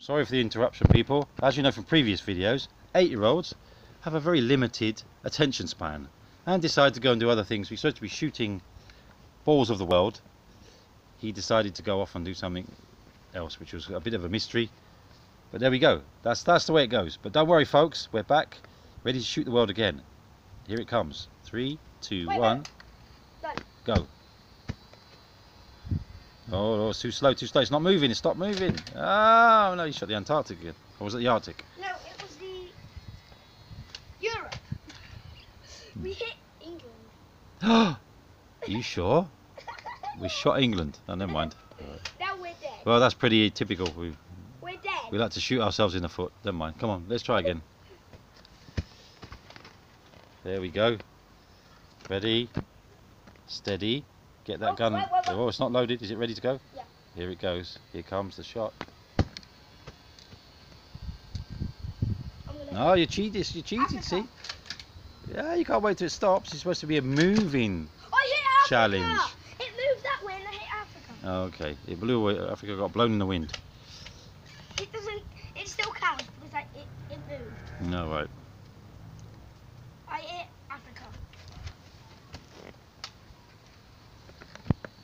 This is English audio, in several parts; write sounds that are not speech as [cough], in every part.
Sorry for the interruption people. As you know from previous videos, 8-year-olds have a very limited attention span and decide to go and do other things. We're supposed to be shooting balls of the world. He decided to go off and do something else, which was a bit of a mystery. But there we go. That's that's the way it goes. But don't worry, folks. We're back, ready to shoot the world again. Here it comes. Three, two, Wait, one, go. Oh, oh, it's too slow, too slow. It's not moving. It stopped moving. Oh no, you shot the Antarctic again. Or was it the Arctic? No, it was the Europe. Hmm. We hit England. Are [gasps] you sure? We shot England. Oh, never mind. Now we're dead. Well, that's pretty typical. We We're dead. we like to shoot ourselves in the foot. Never mind. Come on, let's try again. There we go. Ready, steady. Get that Oh, gun. wait, wait, wait. Oh, it's not loaded. Is it ready to go? Yeah. Here it goes. Here comes the shot. No, you cheated. You cheated. See? Yeah, you can't wait till it stops. It's supposed to be a moving. Oh, hit Challenge. It moved that way and I hit Africa. Oh, okay. It blew away. Africa got blown in the wind. It doesn't. It still counts because I, it, it moved. No, right. I hit Africa.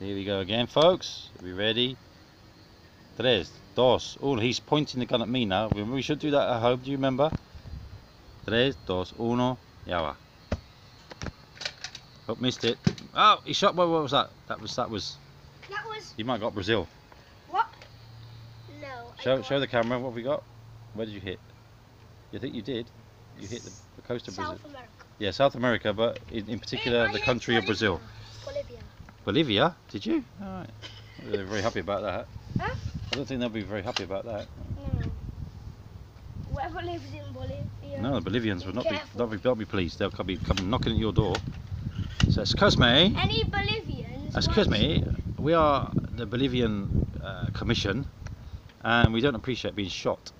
Here we go again, folks. Are we ready? Tres, dos, uno. He's pointing the gun at me now. We- should do that at home. Do you remember? Tres, dos, uno. Ya va. Oh, missed it. Oh, he shot. What, what was that? That was that was. That was You might have got Brazil. what? No. Show show the camera. What have we got? Where did you hit? You think you did? You hit the, the coast of Brazil. South America. Yeah, South America, but in, in particular the country of Brazil. Bolivia. Bolivia? Did you? All right. They're very happy about that. Huh? I don't think they'll be very happy about that. No. Whoever lives in Bolivia. No, the Bolivians would not be, Careful. not be, not be pleased. They'll come, be coming knocking at your door. So, excuse me, Any Bolivians? excuse watch- me, we are the Bolivian uh, Commission, and we don't appreciate being shot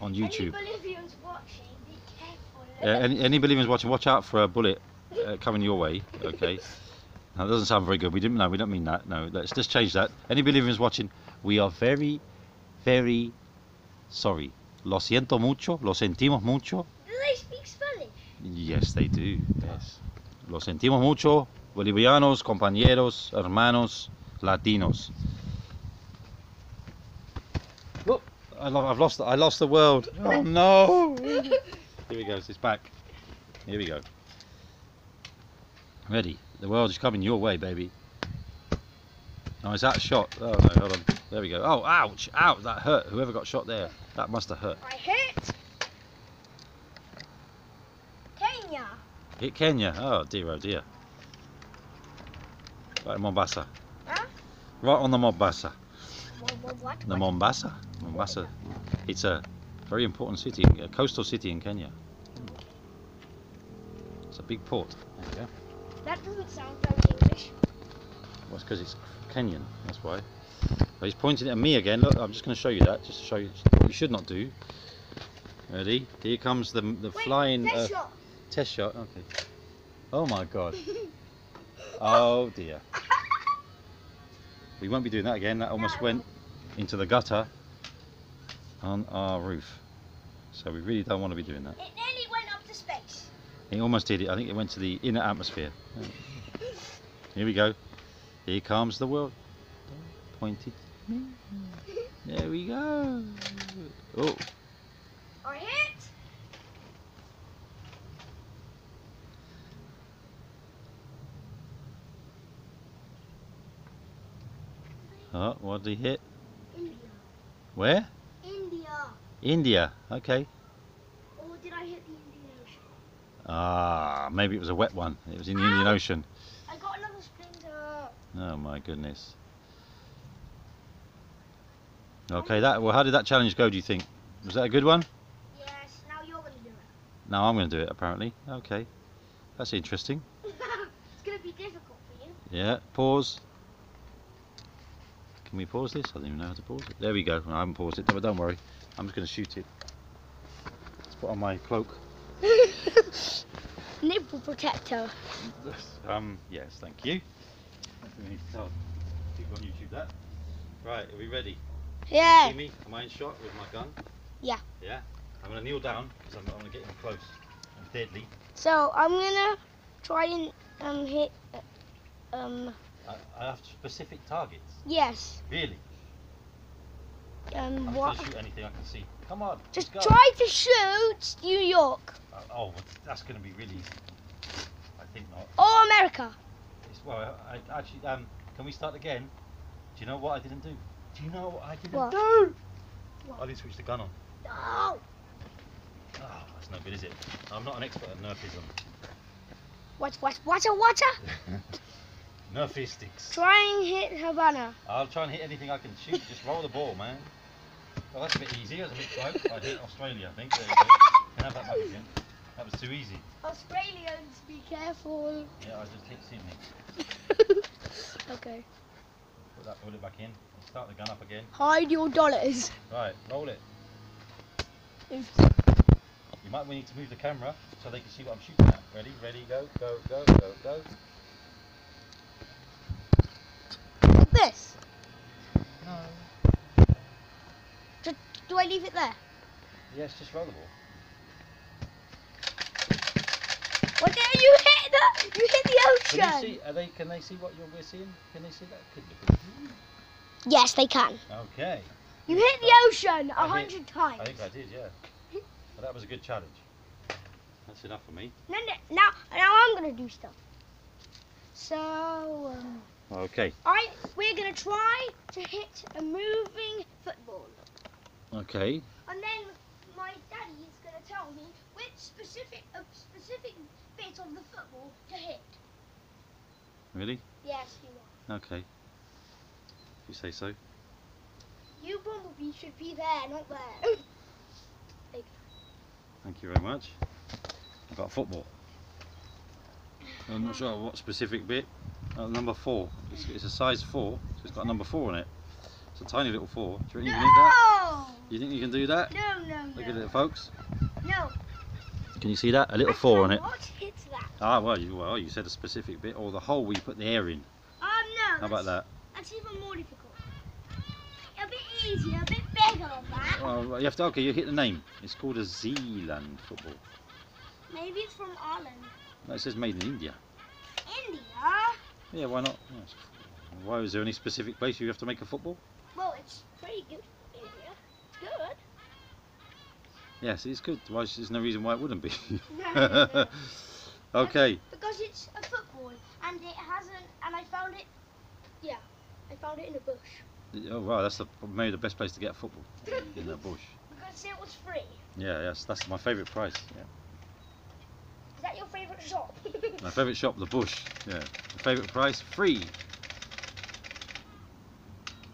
on YouTube. Any Bolivians watching, be careful. Uh, any, any Bolivians watching, watch out for a bullet uh, coming your way. Okay. [laughs] Now, that doesn't sound very good. We didn't. No, we don't mean that. No, let's just change that. Any Bolivians watching, we are very, very sorry. Lo siento mucho. Lo sentimos mucho. Do they speak Spanish? Yes, they do. Yes. Lo sentimos mucho, bolivianos, compañeros, hermanos, latinos. Look, I I've lost. I lost the world. Oh no! [laughs] Here we go. It's back. Here we go. Ready. The world is coming your way, baby. Oh, is that shot? Oh no, hold on. There we go. Oh, ouch! Ouch! That hurt. Whoever got shot there, that must have hurt. I hit. Kenya. Hit Kenya. Oh dear, oh dear. Right, Mombasa. Huh? Right on the Mombasa. What? What? What? The? Mombasa. Mombasa. It's a very important city, a coastal city in Kenya. Hmm. It's a big port. There you go. That doesn't sound very English. Well, it's because it's Kenyan. That's why. But he's pointing at me again. Look, I'm just going to show you that, just to show you what you should not do. Ready? Here comes the the Wait, flying test uh, shot. test shot. Okay. Oh my God. [laughs] Oh dear. We won't be doing that again. That almost No. went into the gutter on our roof. So we really don't want to be doing that. It almost did it. I think it went to the inner atmosphere. Here we go. Here comes the world. Pointed. me. There we go. Oh, I hit. oh what did he hit? India. Where? India. India. Okay. Or did I hit the Indian Ocean? Ah, maybe it was a wet one. It was in the Indian Ocean. I got another splinter. Oh my goodness. Okay, that well, how did that challenge go? Do you think? Was that a good one? Yes. Now you're gonna do it. No, I'm going to do it. Apparently. Okay, that's interesting. [laughs] it's gonna be difficult for you. Yeah. Pause. Can we pause this? I don't even know how to pause it. There we go. I haven't paused it, but don't worry. I'm just going to shoot it. Let's put on my cloak. [laughs] Nipple protector. Um. Yes. Thank you. We need to tell people on YouTube that. Right. Are we ready? Yeah. See me? Am I in shot with my gun? Yeah. Yeah. I'm gonna kneel down because I'm, I'm gonna get in close. I'm deadly. So I'm gonna try and um hit. uh, Um. I, I have specific targets. Yes. Really. Um. I'm What? shoot anything I can see. Come on. Just go. try to shoot New York Uh, oh, that's gonna be really easy. I think not. Oh, America. It's, well, I, I actually, um, can we start again? Do you know what I didn't do? Do you know what I didn't What? do? What? I didn't switch the gun on. No. Oh, that's no good, is it? I'm not an expert at nerfism. What? What? What? What? Nerfistics. Try and hit Havana. I'll try and hit anything I can shoot. Just roll the ball, man. Well, that's a bit easy. That's a bit close. I hit Australia, I think. There you go. Can have that back again? That was too easy. Australians, be careful. Yeah, I just hit Sydney. [laughs] okay. Put that bullet back in. Start the gun up again. Hide your dollars. Right, roll it. Oops. You might need to move the camera so they can see what I'm shooting at. Ready, ready, go, go, go, go, go. Do I leave it there? Yes, just roll the ball. What did you hit the? You hit the Can you ocean. see? Are they? Can they see what you're we're seeing? Can they see that? Could Yes, they can. Okay. You hit the ocean a hundred times. I think I did. Yeah. Well, that was a good challenge. That's enough for me. No, no, now, now I'm gonna do stuff. So, um, Okay. I we're gonna try to hit a moving football, Okay. and then my daddy is gonna tell me which specific a specific bit of the football to hit. Really? Yes, you are. Okay. If you say so. You bumblebee should be there, not there. Thank you very much. I've got football. I'm not sure what specific bit. Uh, number four. It's, it's a size four, so it's got a number four on it. It's a tiny little four. Do you reckon you can hit that? No, You think you can do that? no, no, Look no. at it, folks. No. Can you see that? A little I four on it. cannot hit that. Ah, well, you well, you said a specific bit, or the hole where you put the air in. Oh no. How about that? That's even more difficult. A bit easier, a bit bigger than that. Well, you have to. Okay, you hit the name. It's called a Zealand football. Maybe it's from Ireland. No, it says made in India. India? Yeah, why not? Why is there any specific place you have to make a football? Well, it's pretty good. India. It's good. Yes, it's good. Why? There's no reason why it wouldn't be. No, [laughs] okay. Because it's a football and it hasn't, and I found it, yeah, I found it in a bush. Oh wow, that's the, maybe the best place to get a football in the bush. [laughs] Because it was free. Yeah, yes, that's my favourite price. Yeah. Is that your favourite shop? [laughs] My favourite shop, the bush. Yeah. My favourite price, free.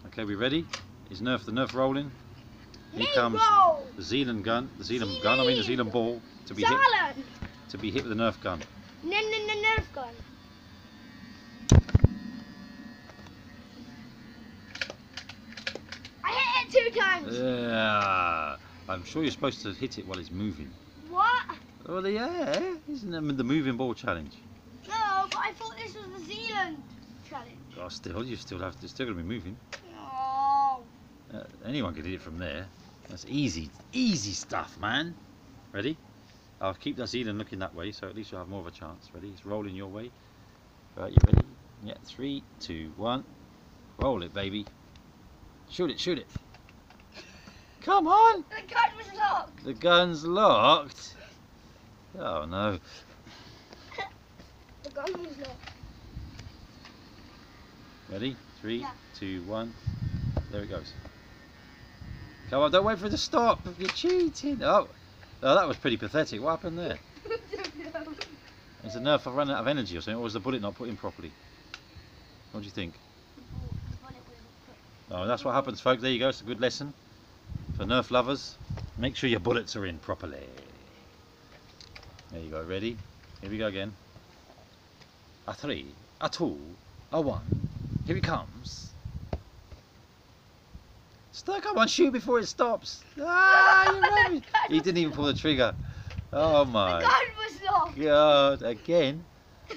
Okay, we ready? Is Nerf the Nerf rolling? Here comes the Zealand gun, the Zealand gun. I mean the Zealand ball to be hit to be hit with a Nerf gun. Nerf gun. I hit it two times. Yeah. I'm sure you're supposed to hit it while it's moving. What? Oh yeah, isn't that the moving ball challenge? No, but I thought this was the Zealand challenge. Oh, still, you still have to, it's still gonna be moving. No. Uh, anyone can hit it from there. That's easy, easy stuff, man. Ready? I'll keep that Zealand looking that way, so at least you'll have more of a chance. Ready? It's rolling your way. Right, you ready? Yeah, three, two, one. Roll it, baby. Shoot it, shoot it. Come on! The gun was locked. The gun's locked. Oh no. [laughs] The gun was locked. Ready? Three, Yeah. two, one. There it goes. Come on, don't wait for it to stop. You're cheating. Oh, oh that was pretty pathetic. What happened there? Is the nerf run out of energy or something, or was the bullet not put in properly? What do you think? Oh, that's what happens, folks. There you go. It's a good lesson for Nerf lovers. Make sure your bullets are in properly. There you go. Ready? Here we go again. A three, a two, a one. Here he comes. Come on, shoot before it stops. Ah, you [laughs] rubbish. He didn't even pull the trigger. Oh my. The gun was locked. God! Again. [laughs]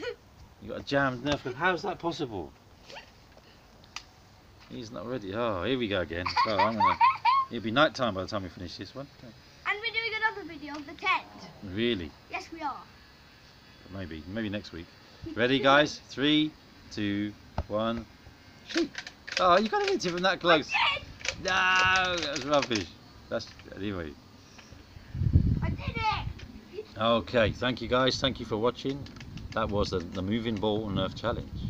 You got a jammed Nerf gun. How's that possible? He's not ready. Oh, here we go again. Oh, I'm gonna. [laughs] It'll be night time by the time we finish this one. Okay. And we're doing another video of the tent. Really? Yes, we are. Maybe. Maybe next week. Ready, guys? Three, two, one. Shoot! Oh, you gotta hit it from that close. No, that's rubbish. That's anyway. I did it! Okay, thank you guys. Thank you for watching. That was the, the moving ball and Earth challenge.